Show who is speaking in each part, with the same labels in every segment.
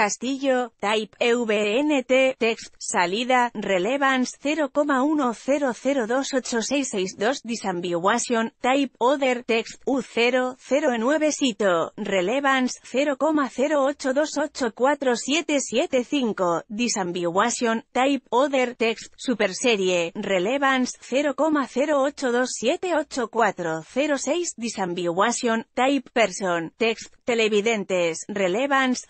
Speaker 1: Castillo, Type EVNT, Text, Salida, Relevance 0,10028662 Disambiguation, Type Other, Text, U0, 09 Sito, Relevance 0,08284775 Disambiguation, Type Other, Text, Superserie, Relevance 0,08278406 Disambiguation, Type Person, Text, Televidentes, Relevance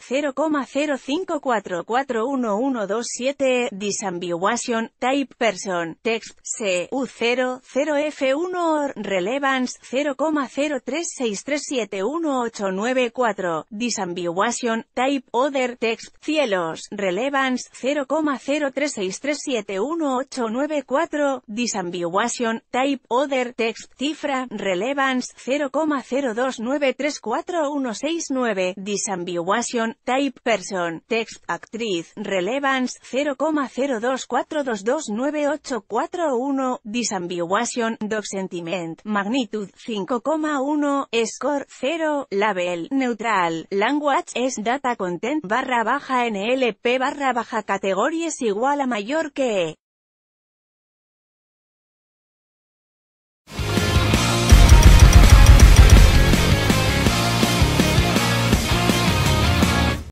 Speaker 1: 0,05441127 Disambiguation, Type Person, Text, C, U0, 0F1 or Relevance 0,0363718994 Disambiguation, Type Other, Text, Cielos, Relevance 0,0363718994 Disambiguation, Type Other, Text, Cifra, Relevance 0,02934169 Disambiguation, Type Person, Text, Actriz, Relevance 0,0242298441 Disambiguation, Dog Sentiment, Magnitude 5,1, Score 0, Label, Neutral, Language es Data Content barra baja NLP barra baja categories igual a mayor que